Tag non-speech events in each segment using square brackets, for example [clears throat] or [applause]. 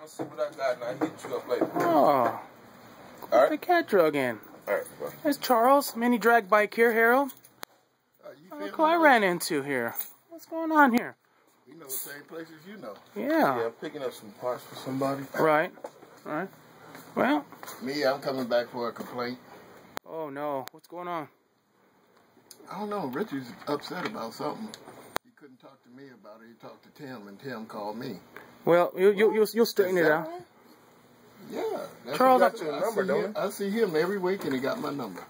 gonna see what I got and I hit you up later. Oh, All right. the cat drug in. All right, bro. There's Charles, mini drag bike here, Harold. Uh, Look who I ran into here. What's going on here? We know the same places you know. Yeah. Yeah, I'm picking up some parts for somebody. Right. Right. Well. Me, I'm coming back for a complaint. Oh no. What's going on? I don't know. Richard's upset about something. He couldn't talk to me about it. He talked to Tim, and Tim called me. Well, you you you'll, you'll straighten it out. right? Yeah. that's Charles, exactly- I- I, number, see don't him, I see him every week, and he got my number.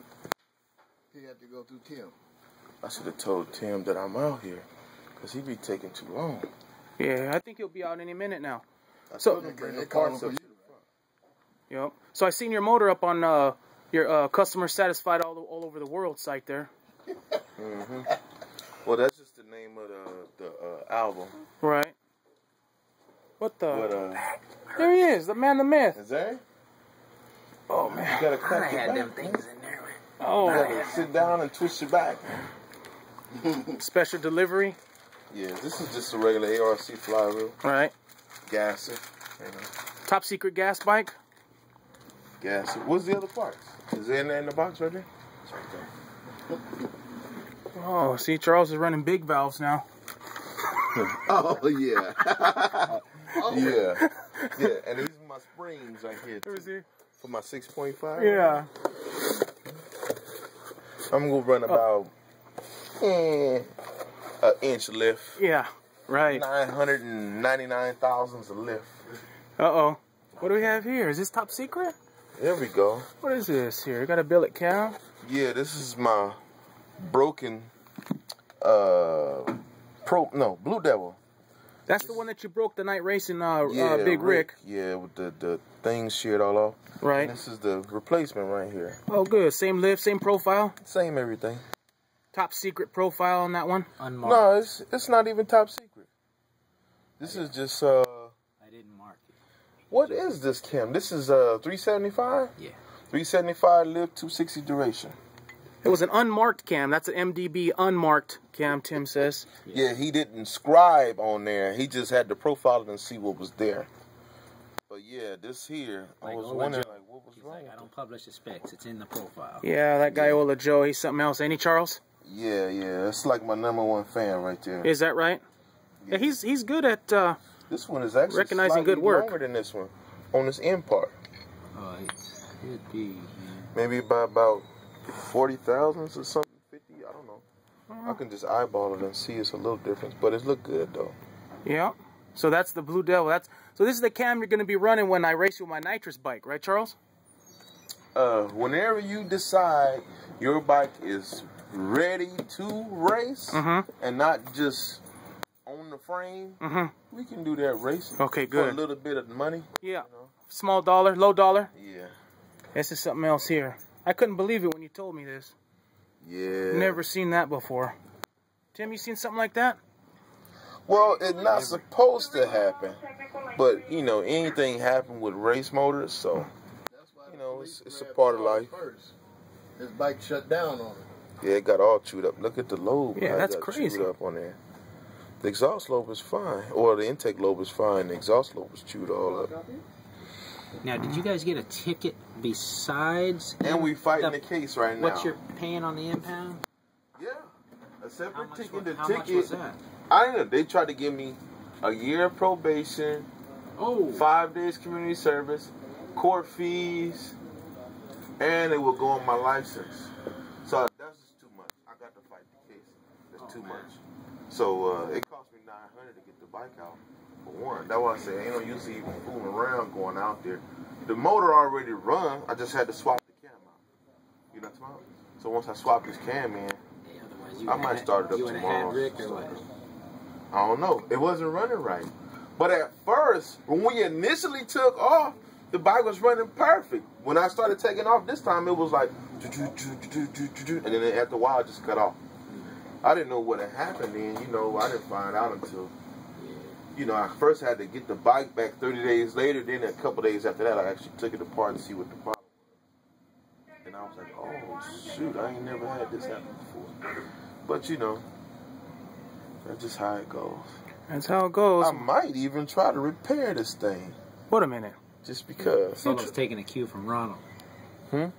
He had to go through Tim. I should have told Tim that I'm out here, cause he be taking too long. Yeah, I think he'll be out any minute now. I So- told him to bring They the call parts up. you. Yep. So I seen your motor up on uh, your uh, customer satisfied all all over the world site there. Mm-hmm. Well, that's just the name of the the album. Right. What the? But uh, there he is, the man, the myth. is that? Oh You man. gotta cut I had back, them things in there. You Oh, gotta sit down and twist your back. [laughs] special delivery. Yeah, this is just a regular ARC flywheel Right. gasser. You know, Top secret gas bike. gasser. What's the other parts? Is it in there in the box right there? It's right there. Oh, see, Charles is running big valves now. [laughs] [laughs] Oh yeah. Yeah, yeah. And these are my springs right here too, for my 6.5. Yeah. I'm gonna run about eh, an inch lift. Yeah. Right. Nine hundred and ninety-nine thousandths a lift. Uh oh. What do we have here? Is this top secret? There we go. What is this here? Got a billet cow. Yeah, this is my broken uh pro no blue devil. That's the one that you broke the night racing, uh, uh Big Rick. Yeah, with the the things sheared all off. Right. And this is the replacement right here. Oh, good. Same lift, same profile. Same everything. Top secret profile on that one. Unmarked. No, it's it's not even top secret. This is just uh I didn't mark it. what is this cam? This is uh 375? Yeah. 375 lift 260 duration. It was an unmarked cam. That's an MDB unmarked cam. Tim says. Yeah, he didn't scribe on there. He just had to profile it and see what was there. But yeah, this here, I was Ola wondering Joe. like what was He's wrong. like, I don't publish the specs. It's in the profile. Yeah, that guy Ola Joe. He's something else, ain't he, Charles? Yeah, yeah, that's like my number one fan right there. Is that right? Yeah, he's he's good at. uh This one is actually Recognizing good work. longer than this one on this end part. Oh, it could be. Man. Maybe by about forty thousandths or something, fifty. I don't know. Uh-huh. I can just eyeball it and see it's a little difference, but it look good though. Yeah. So that's the Blue Devil. That's so. This is the cam you're going to be running when I race you with my nitrous bike, right, Charles? Uh, whenever you decide your bike is ready to race Mm-hmm. and not just on the frame, Mm-hmm. we can do that racing. Okay, For a little bit of money. Yeah. You know? Small dollar, low dollar. Yeah. This is something else here. I couldn't believe it when you told me this. Yeah. Never seen that before. Tim, you seen something like that? Well, it's not supposed to happen, but you know anything happen with race motors, so You know, it's- it's a part of life. First. His bike shut down on him. yeah, it got all chewed up. Look at the lobe. Yeah, how it that's got crazy. Chewed up on there. The exhaust lobe is fine, or the intake lobe is fine. The exhaust lobe was chewed all up. Now, did you guys get a ticket besides? And we fighting the- the case right now. What you're paying on the impound? Yeah, a separate ticket. The how much ticket. was that? I don't know. They tried to give me a year of probation, Oh, five days community service, court fees, and it will go on my license. So that's just too much. I got to fight the case. That's Oh, too man. much. So uh, it cost me nine hundred to get the bike out for one. That's why I say ain't no use even fooling around going out there. The motor already run. I just had to swap the cam out. You know what I'm talking about? So once I swap this cam in, Yeah, I might have- start it up tomorrow. had Rick or what? I don't know. It wasn't running right. But at first, when we initially took off, the bike was running perfect. When I started taking off this time, it was like, and then after a while, it just cut off. I didn't know what had happened then. You know, I didn't find out until, you know, I first had to get the bike back 30 days later. Then a couple days after that, I actually took it apart to see what the problem was. And I was like, oh, shoot, I ain't never had this happen before. But, you know, that's just how it goes. That's how it goes. I might even try to repair this thing. Wait a minute. Just because. Solo's taking a cue from Ronald. You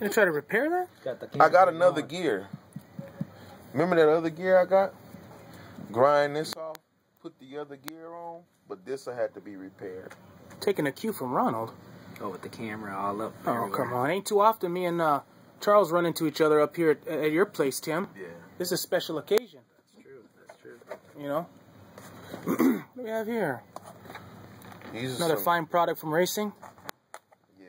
gonna try to repair that? Got the I got another going. gear. Remember that other gear I got? Grind this off, put the other gear on, but this will have to be repaired. Taking a cue from Ronald. Oh, with the camera all up. Oh, everywhere. come on. Ain't too often me and uh, Charles run into each other up here at, at your place, Tim. Yeah. This is a special occasion, That's true. That's true. you know? [clears throat] what do we have here? These are Another some, fine product from racing? Yeah.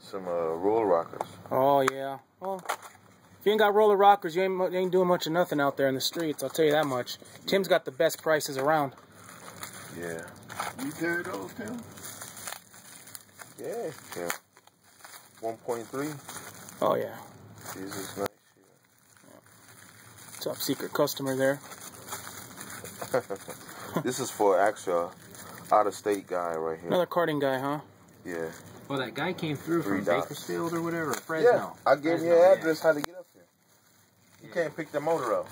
Some uh, roll rockers. Oh, yeah. Well, if you ain't got roller rockers, you ain't, you ain't doing much of nothing out there in the streets, I'll tell you that much. Tim's got the best prices around. Yeah. You carry those, Tim? Yeah. Yeah. 1.3. Oh, yeah. These is nice. Top secret customer there. [laughs] This is for actual out of state guy right here. Another karting guy, huh? Yeah. Well, that guy came through Three from dots. Bakersfield or whatever, Fresno. Yeah. I gave Fresno, you an yeah. address how to get up here. You can't pick the motor up.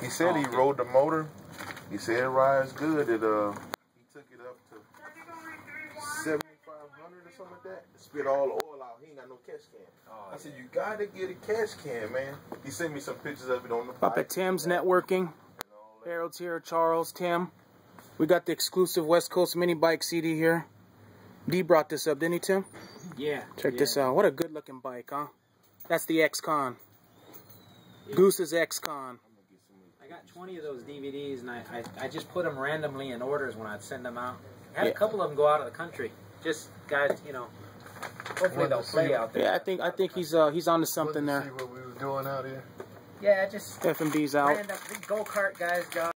He said he Oh, okay. rode the motor. He said it rides good. It uh he took it up to seventy five hundred or something like that. Spit all the oil out. He ain't got no catch can. Oh, I said, You gotta get a catch can, man. He sent me some pictures of it on the Up bike at Tim's Networking. Harold's here, Charles, Tim. We got the exclusive West Coast mini bike CD here. D brought this up, didn't he, Tim? Yeah. Check yeah. this out. What a good looking bike, huh? That's the X-Con. Goose's X-Con. I got 20 of those DVDs, and I, I, I just put them randomly in orders when I'd send them out. I had Yeah. a couple of them go out of the country. Just guys, you know. Hopefully they'll to play out there. Yeah, I think I think he's uh he's onto Wanted something to there. See what we was doing out here. Yeah, just F&B's out. random go kart guys job.